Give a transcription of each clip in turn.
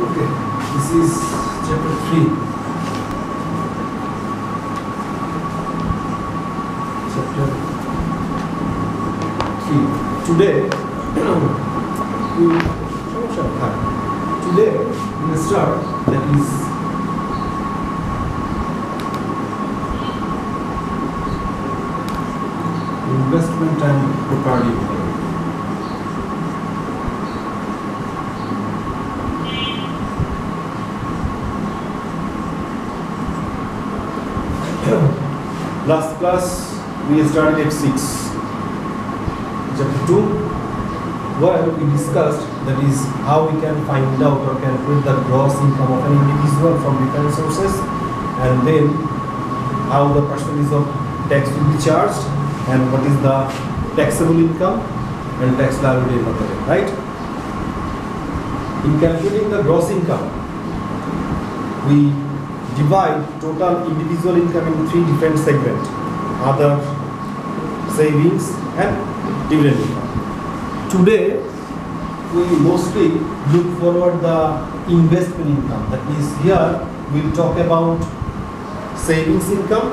Okay, this is chapter 3. Chapter 3. Today, we started at 6. Chapter 2, where we discussed that is how we can find out or calculate the gross income of an individual from different sources and then how the percentage of tax will be charged and what is the taxable income and tax liability of it, right? In calculating the gross income, we divide total individual income into three different segments other savings and dividend. Income today we mostly look forward the investment income. That is here we'll talk about savings income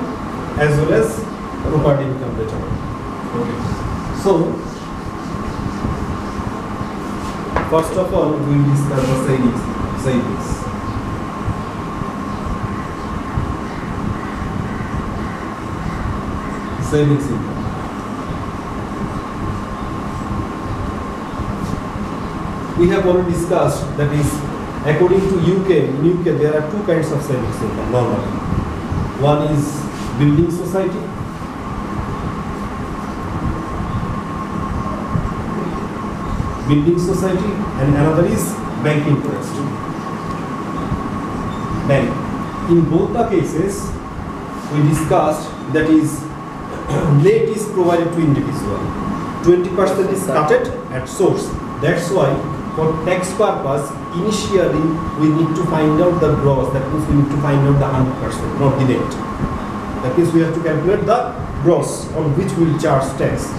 as well as property income later okay. So first of all we will discuss the savings savings. Savings income. We have already discussed that is according to UK, in UK there are two kinds of savings income normally. One is building society. Building society and another is bank interest. Bank. In both the cases, we discussed that is net is provided to individual. 20% is cutted at source. That's why for tax purpose, initially we need to find out the gross. That means we need to find out the 100%, not the net. That means we have to calculate the gross on which we will charge tax.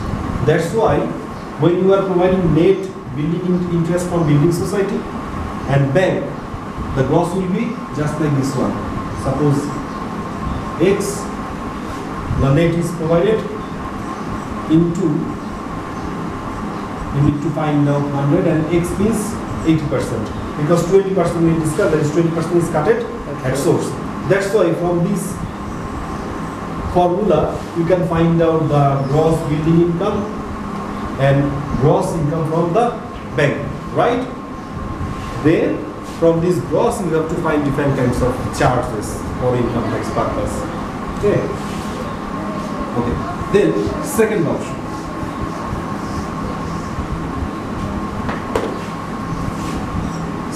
That's why when you are providing net building interest from building society and bank, the gross will be just like this one. Suppose X the net is provided into you need to find out 100 and x means 80 percent. Because 20 percent we discussed that is 20 percent is cutted at source. That's why from this formula you can find out the gross building income and gross income from the bank right? Then from this gross you have to find different kinds of charges for income tax purpose. Okay? Okay. Then second option.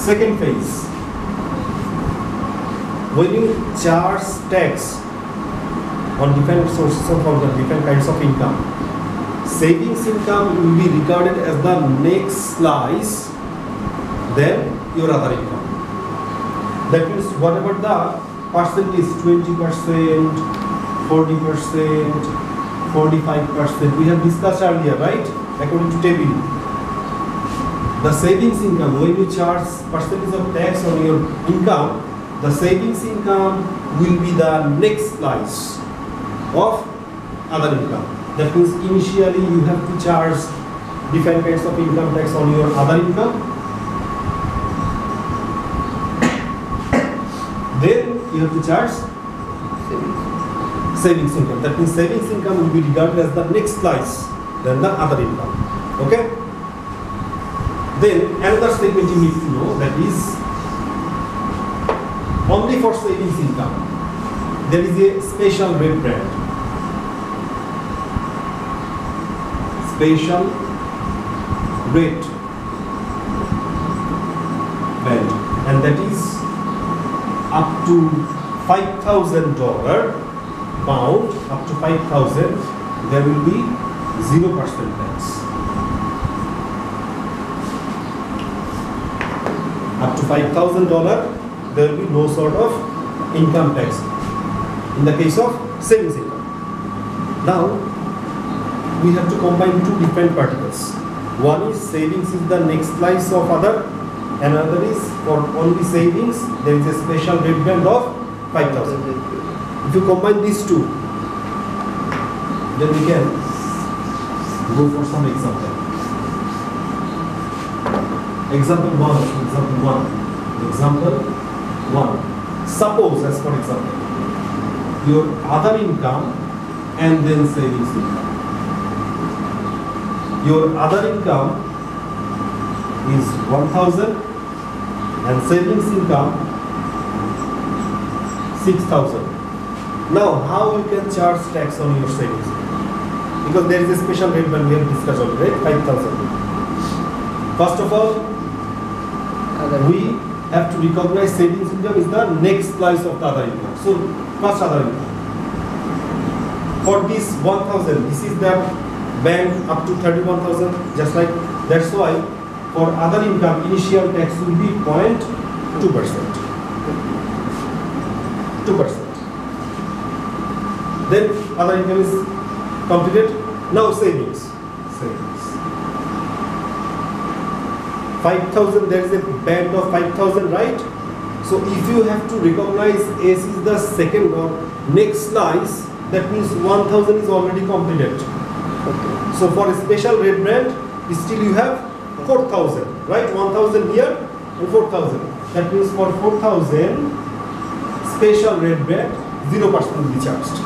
Second phase. When you charge tax on different sources of the different kinds of income, savings income will be regarded as the next slice, then your other income. That means whatever the percentage, 20 percent, 40 percent, 45 percent. We have discussed earlier, right? According to table. The savings income, when you charge percentage of tax on your income, the savings income will be the next slice of other income. That means initially you have to charge different kinds of income tax on your other income. Then you have to charge savings income. That means savings income will be regarded as the next slice than the other income. Okay? Then another statement you need to know that is only for savings income. There is a special rate band. Special rate band. And that is up to $5,000 pound up to 5000 there will be 0% tax up to $5000 there will be no sort of income tax in the case of savings income now we have to combine two different particles one is savings is the next slice of other Another is for only savings, there is a special band of 5000. If you combine these two, then we can go for some example. Example one, example one, example one. Suppose, as for example, your other income and then savings income. Your other income is 1000 and savings income 6000. Now, how you can charge tax on your savings? Because there is a special rate when we have discussed already, right? 5000. First of all, we have to recognize savings income is the next slice of the other income. So, first other income. For this 1000, this is the bank up to 31,000, just like that's why for other income, initial tax will be 0.2 percent. 2 percent. Then other income is completed. Now savings. Savings. 5,000, there is a band of 5,000, right? So if you have to recognize S is the second or next slice, that means 1,000 is already completed. Okay. So for a special rate band, still you have 4,000, right? 1,000 here and 4,000. That means for 4,000, special rate band, 0% will be charged.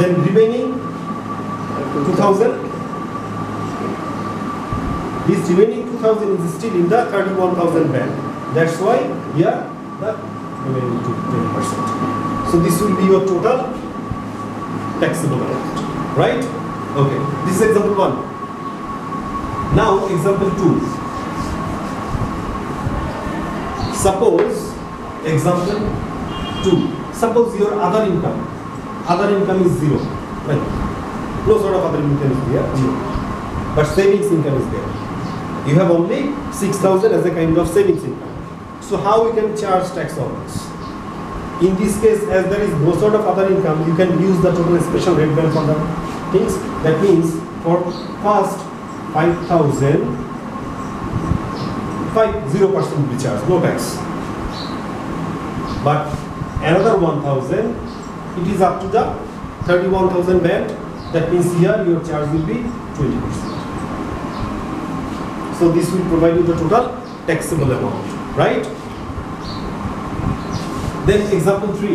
Then remaining 2000, this remaining 2000 is still in the 31,000 band. That's why here the remaining to 20%. So this will be your total taxable amount, right? Okay, this is example one. Now example two. Suppose example two. Suppose your other income, other income is zero, right? No sort of other income is there, zero. But savings income is there. You have only 6,000 as a kind of savings income. So how we can charge tax on this? In this case, as there is no sort of other income, you can use the total special rate band for the things. That means for first 5,000, 5, 0% will be charged, no tax. But another 1,000, it is up to the 31,000 band. That means here your charge will be 20%. So this will provide you the total taxable amount, right? Then example 3.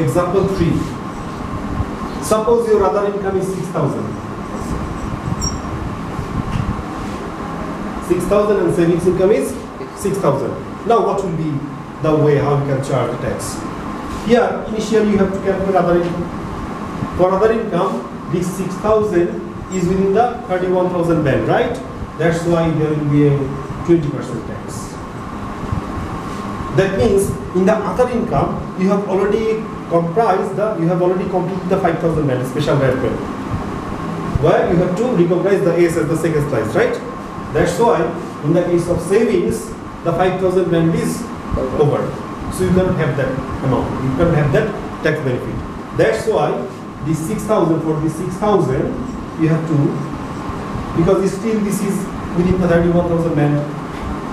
Example 3. Suppose your other income is 6,000. 6,000 and savings income is 6,000. Now what will be the way how you can charge the tax? Here initially you have to calculate other income. For other income, this 6,000 is within the 31,000 band, right? That's why there will be a 20% tax. That means in the other income, you have already comprised the, you have already completed the 5,000 band, special rate band. Where you have to recognize the S as the second slice, right? That's why in the case of savings, the 5,000 band is over. So you cannot have that amount. You cannot have that tax benefit. That's why the 6,000 for the 6,000 you have to because still this is within the 31,000 band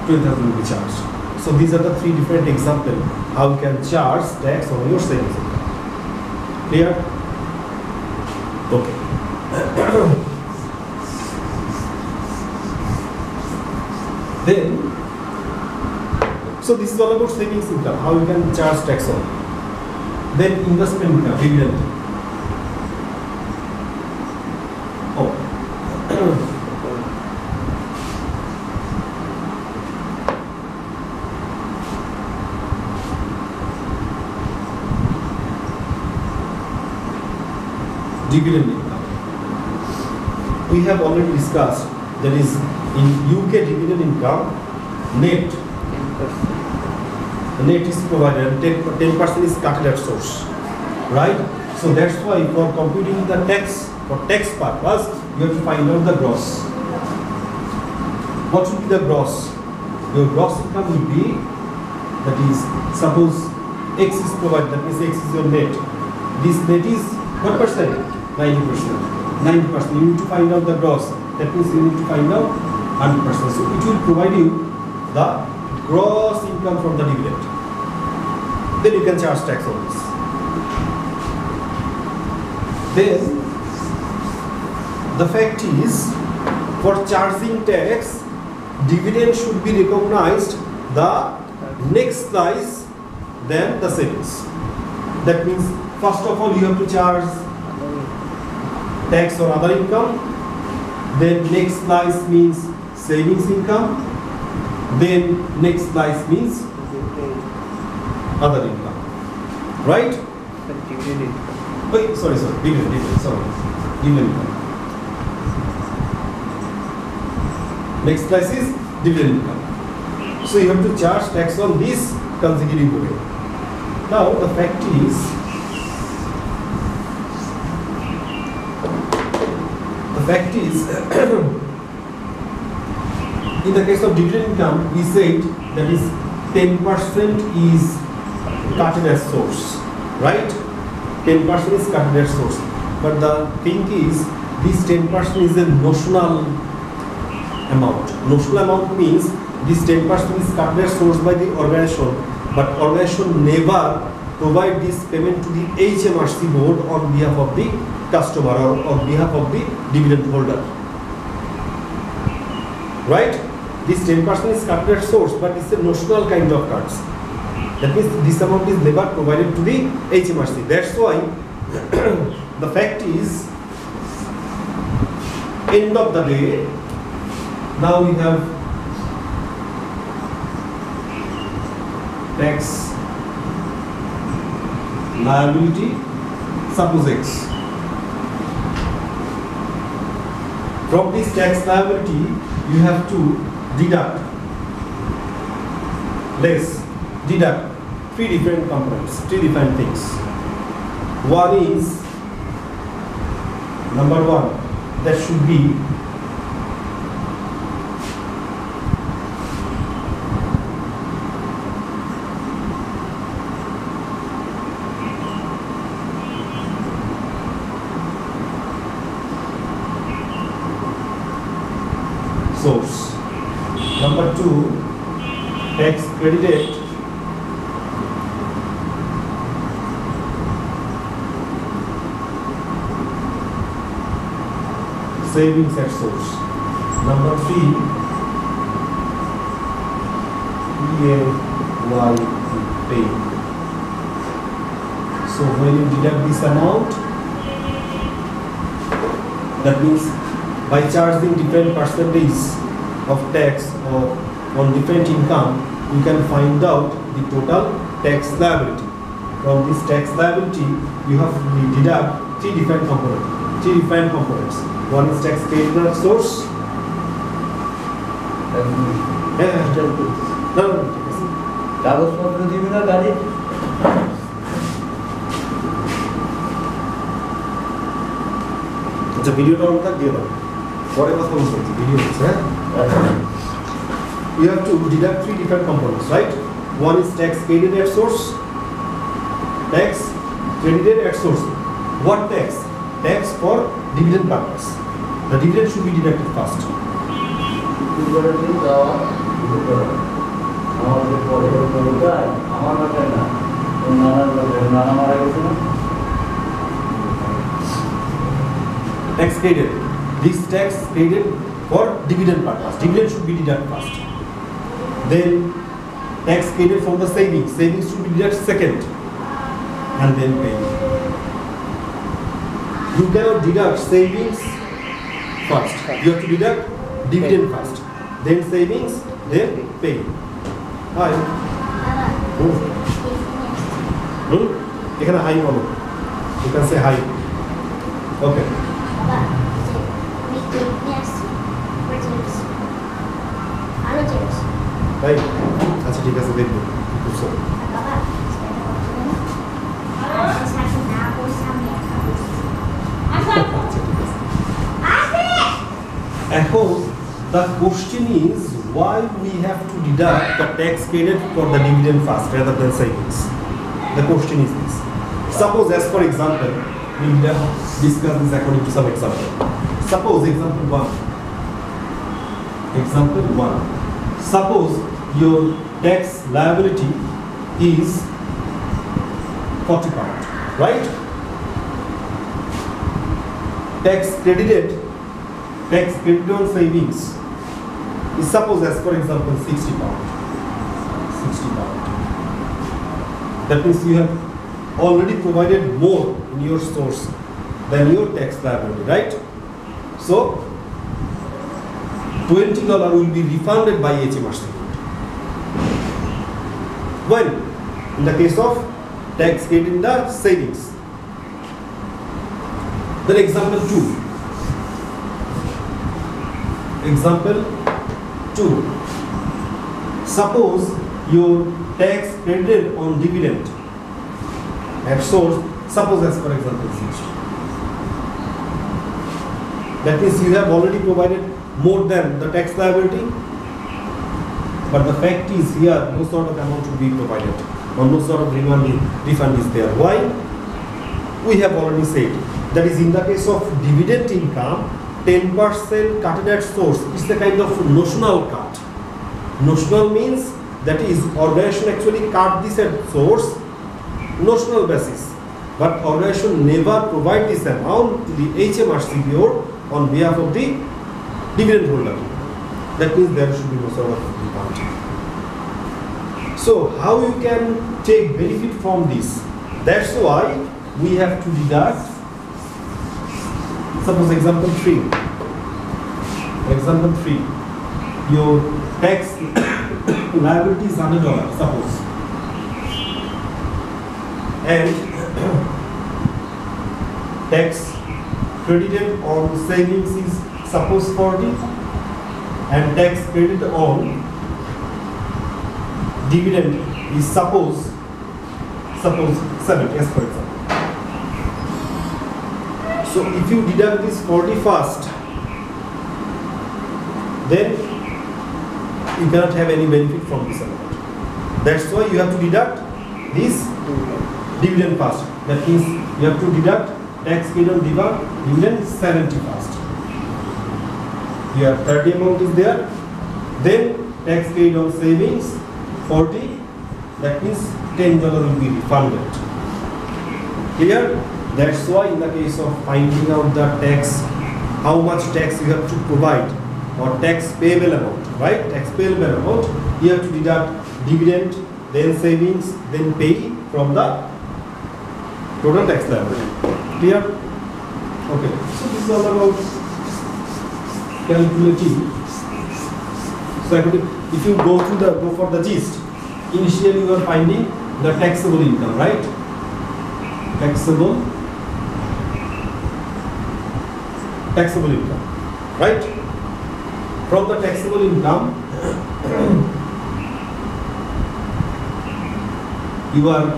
20,000 will be charged. So these are the three different examples how you can charge tax on your savings account. Clear? Okay. then, so this is all about savings income, how you can charge tax on. Then investment income, dividend. Oh. Dividend income. We have already discussed that is in UK dividend income net the net is provided and 10 percent is cut at source right? So that's why for computing the tax for tax purpose you have to find out the gross. What will be the gross? Your gross income will be that is suppose x is provided that means x is your net. This net is what percent 90 percent 90%. You need to find out the gross. That means you need to find out 100%. So it will provide you the gross income from the dividend. Then you can charge tax on this. Then the fact is for charging tax, dividend should be recognized the next price than the savings. That means first of all you have to charge tax or other income. Then next slice means savings income. Then next slice means other income. Right? Wait, sorry, sorry, dividend, dividend, sorry. Dividend income. Next slice is dividend income. So you have to charge tax on this consecutive way. Now the fact is fact is in the case of dividend income we said that is 10% is cutted as source right 10% is cutted as source but the thing is this 10% is a notional amount notional amount means this 10% is cutted as source by the organization but organization never provide this payment to the HMRC board on behalf of the customer or on behalf of the dividend holder. Right? This 10% is cut at source, but it's a notional kind of cuts. That means this amount is never provided to the HMRC. That's why the fact is, end of the day, now we have tax liability suppose x from this tax liability you have to deduct less deduct three different components three different things. One is number one that should be source. Number two, tax credited savings at source. Number three, PAY. So when you deduct this amount, that means by charging different percentage of tax or on different income, you can find out the total tax liability. From this tax liability, you have to deduct three different components, three different components. One is tax paid source. Yeah, no, no, no, ঠিক আছে। কাগজপত্র দিবি না গাড়ি আচ্ছা ভিডিওটা on থাক দিয়ে দাও পরে কথা বলতে ভিডিও হচ্ছে হ্যাঁ you have to deduct three different components, right? One is tax credited at source, tax credited at source. What tax? Tax for dividend purpose. The dividend should be deducted first. করে দিন যাওয়া শুরু করো আমাদের পরে যায় আমার বাসায় না ওর নানার বাসায় ওর নানা মারা গেছে না Tax credited. This tax credited for dividend purpose. Dividend should be deducted first. Then tax credited from the savings. Savings should be deducted second. And then pay. You cannot deduct savings first. You have to deduct dividend first. Then savings, then pay. Hi. হুম হুম এখানে hi বলো you can say high ওকে তাই আচ্ছা ঠিক আছে দেখবো কি করছো আচ্ছা ঠিক আছে এখন the question is why we have to deduct the tax credit for the dividend first rather than savings the question is this suppose as for example we'll uh, discuss this according to some example. Suppose example one. Example one. Suppose your tax liability is 40 pound, right? Tax credited, tax credited on savings is suppose as for example 60 pound. 60 pound. That means you have already provided more in your source than your tax liability, right? So, $20 will be refunded by HMRC. When? In the case of tax paid in the savings. Then example 2. Example 2. Suppose your tax credited on dividend at source, suppose as for example 60. That means you have already provided more than the tax liability. But the fact is here no sort of amount will be provided or no sort of refund is there. Why? We have already said that is in the case of dividend income, 10% cut at source is the kind of notional cut. Notional means that is organization actually cut this at source notional basis. But organization never provide this amount to the HMRC on behalf of the dividend holder. That means there should be no sort of refund. So how you can take benefit from this? That's why we have to deduct. Suppose example three. Example three. Your tax liability is hundred dollars. Suppose, and tax credited on savings is suppose 40 and tax credited on dividend is suppose suppose 70 as for example. So if you deduct this 40 first, then you cannot have any benefit from this amount. That's why you have to deduct this dividend first. That means you have to deduct tax paid on dividend 70 first. Here 30 amount is there. Then tax paid on savings 40. That means 10 dollar will be refunded. Clear? That's why in the case of finding out the tax, how much tax you have to provide or tax payable amount, right? Tax payable amount, you have to deduct dividend, then savings, then pay from the total tax liability. Clear? Okay. So this is all about calculating. So if you go to the go for the gist, initially you are finding the taxable income, right? Taxable taxable income, right? From the taxable income, you are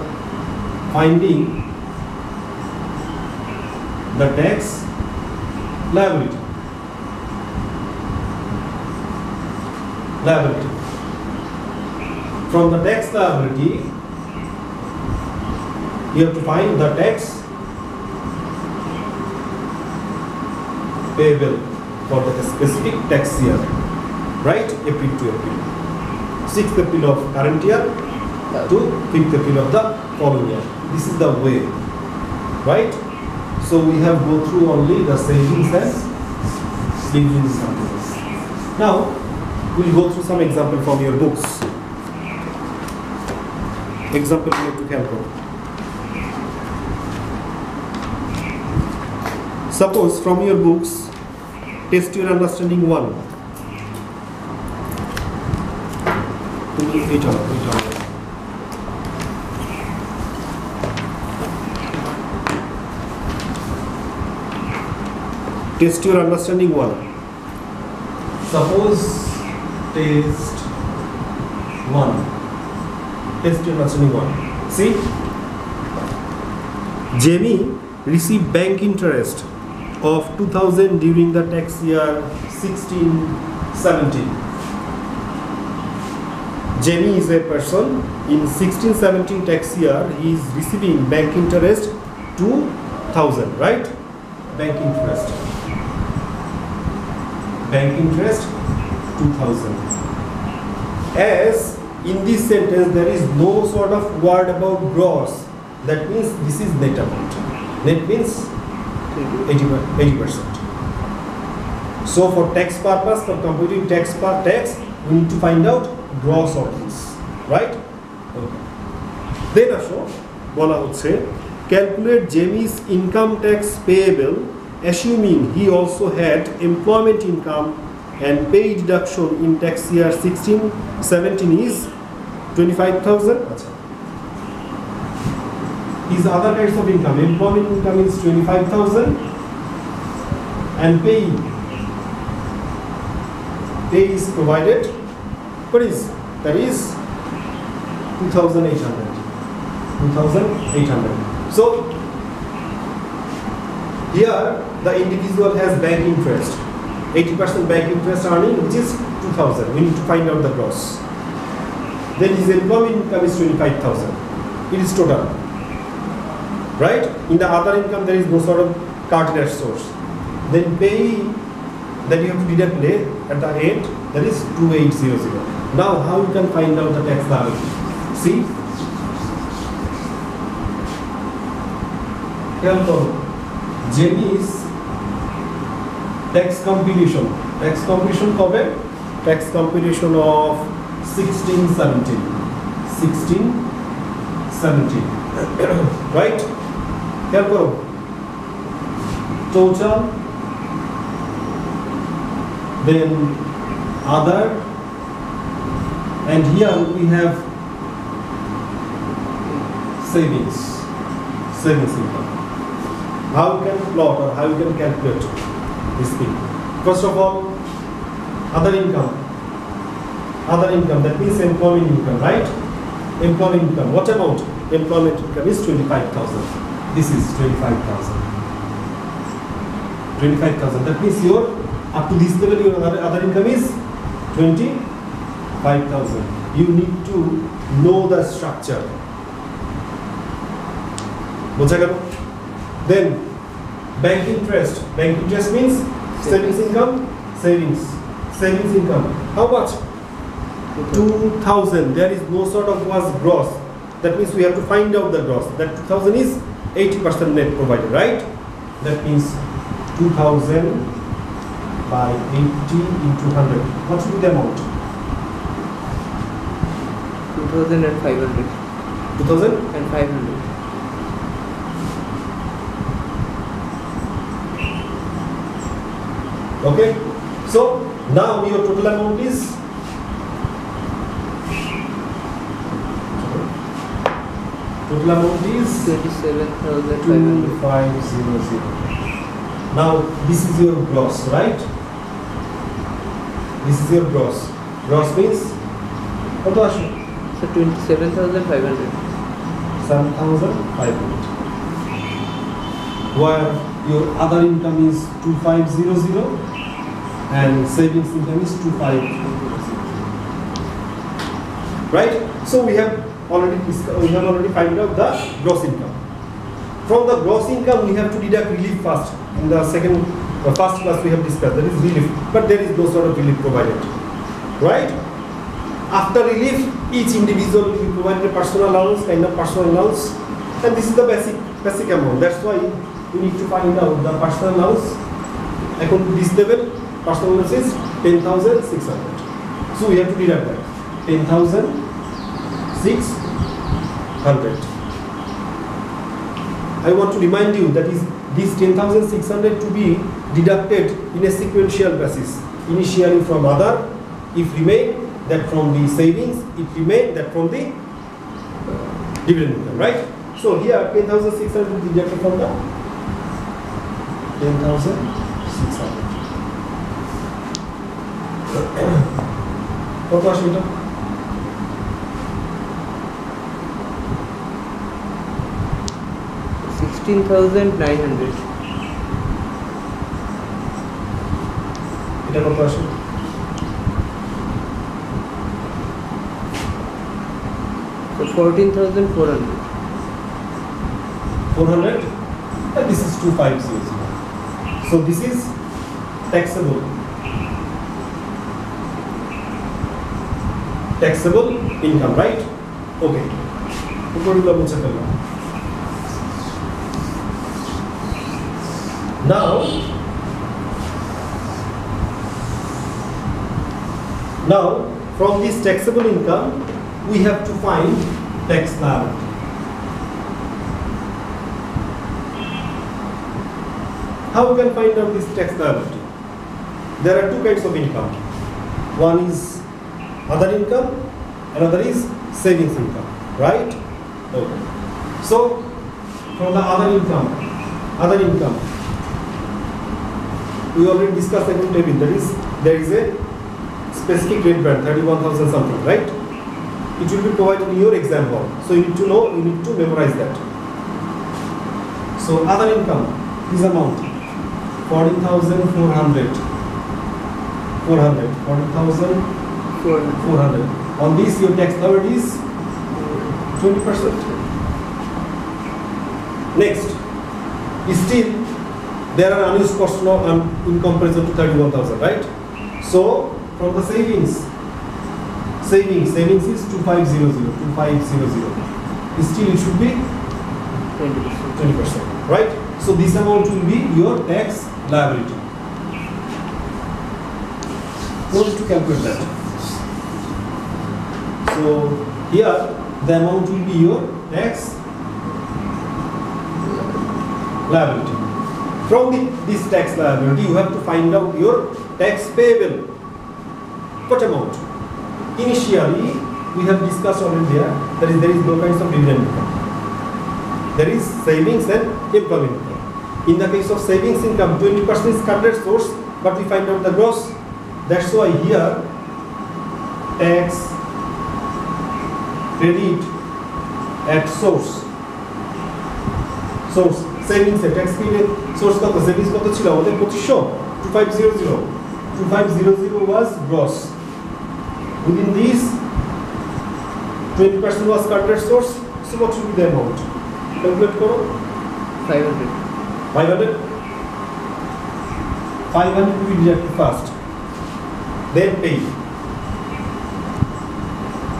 finding the tax liability. Liability. From the tax liability, you have to find the tax payable for the specific tax year, right? April to April. 6th April of current year to 5th April of the following year. This is the way, right? So we have go through only the savings and dividends samples. Now we'll go through some example from your books. Example you have to calculate. Suppose from your books, test your understanding one. Wait on, wait on. Test your understanding one. Suppose test one. Test your understanding one. See? Jamie received bank interest of 2000 during the tax year 1617. Jamie is a person in 1617 tax year he is receiving bank interest 2000 right? Bank interest. Bank interest two thousand. As in this sentence there is no sort of word about gross. That means this is net amount. Net means 80 percent. So for tax purpose, for computing tax per tax, we need to find out gross of this, right? Okay. Then আসো বলা হচ্ছে calculate Jamie's income tax payable assuming he also had employment income and pay deduction in tax year 16 17 is 25000 আচ্ছা his other kinds of income employment income is 25000 and pay. Pay is provided what is that is 2800 2800 so here the individual has bank interest. 80% bank interest earning which is 2000 we need to find out the gross. Then his employment income is 25000 it is total right? In the other income, there is no sort of cartilage source. Then pay that you have to deduct net at the end, that is 2800. Now, how you can find out the tax liability? See? Help on Jenny's tax computation. Tax computation কবে? Tax computation of 1617. 1617. right? total. Then other. And here we have savings. Savings income. How you can plot or how you can calculate this thing? First of all other income. Other income that means employment income right? Employment income. What amount? Employment income is 25000 this is 25,000. 25,000. That means your, up to this level, your other, other income is 25,000. You need to know the structure. Then, bank interest. Bank interest means savings, savings income, savings. Savings income. How much? 2000. There is no sort of was gross. That means we have to find out the gross. That 2000 is 80% net provided right? That means 2000 by 80 into 100 what should be the amount? 2500. 2500. Okay, so now your total amount is Total amount is 27,2500. Now, this is your gross, right? This is your gross. Gross means? What was it? So 27,500. 7,500. Where your other income is 2500 and savings income is 2500. Right? So we have already we have already find out the gross income. From the gross income, we have to deduct relief first. In the second, the first class we have discussed that is relief, but there is no sort of relief provided. Right? After relief, each individual will be provided a personal allowance, kind of personal allowance, and this is the basic basic amount. That's why we need to find out the personal allowance. According to this level, personal allowance is ten thousand six hundred. So we have to deduct that ten thousand six hundred. I want to remind you that is this 10,600 to be deducted in a sequential basis. Initially from other, if remain, that from the savings, if remain, that from the dividend income, right? So here 10,600 deducted from the 10,600. কত আসবে এটা sixteen thousand nine hundred এটা কত আসে four hundred 400 and this is 2500. So this is taxable. Taxable income, right? Okay. উপরগুলো মুছে ফেললাম Now, now from this taxable income, we have to find tax liability. How we can find out this tax liability? There are two kinds of income. One is other income, another is savings income, right? Okay. So, from the other income, other income, we already discussed about table. That is, there is a specific rate band, 31,000 something, right? It will be provided in your exam hall. So you need to know, you need to memorize that. So other income, this amount, 14,400. 400, 40,400. Four hundred. On this, your tax liability is 20%. Next, still there are unused costs now in comparison to 31,000, right? So, from the savings, savings, savings is 2500, 2500. Still, it should be Twenty percent. 20%, right? So, this amount will be your tax liability. Need to calculate that. So, here the amount will be your tax liability. From the, this tax liability, you have to find out your tax payable. What amount? Initially, we have discussed already there there is no kinds of dividend income. There is savings and employment income. In the case of savings income, 20% is current source, but we find out the gross. That's why here tax credit at source source savings A tax credit source কত savings কত ছিল আমাদের পঁচিশশো two five zero zero two five zero zero was gross within this twenty percent was carded source so what should be the amount calculate করো Five hundred. Five hundred five hundred to be deducted first then pay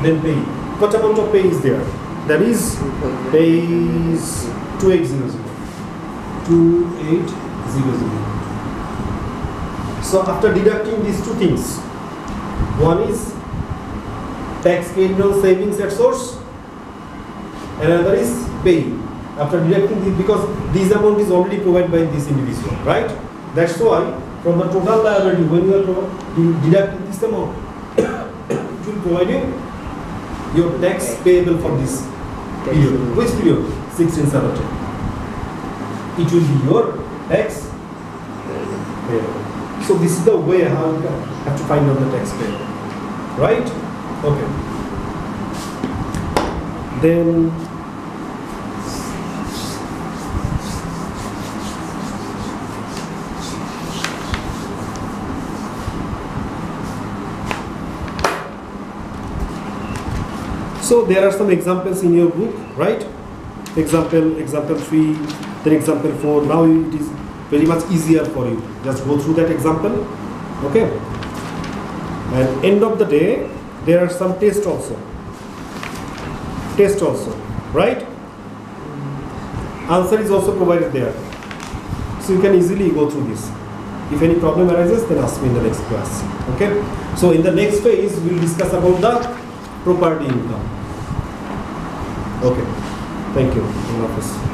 then pay what amount of pay is there that is Two thousand. pays 2800 2800 so after deducting these two things one is tax on savings at source another is pay after deducting this because this amount is already provided by this individual right that's why from the total liability when you are deducting this amount it will provide you your tax payable for this period. Which period? 1670. It will be your tax payable. So this is the way how you have to find out the tax payable. Right? Okay. Then So there are some examples in your book, right? Example, example three, then example four. Now it is very much easier for you. Just go through that example, okay? And end of the day, there are some tests also. Test also, right? Answer is also provided there, so you can easily go through this. If any problem arises, then ask me in the next class. Okay? So in the next phase, we'll discuss about the property income. Okay. Thank you. Allah Hafiz.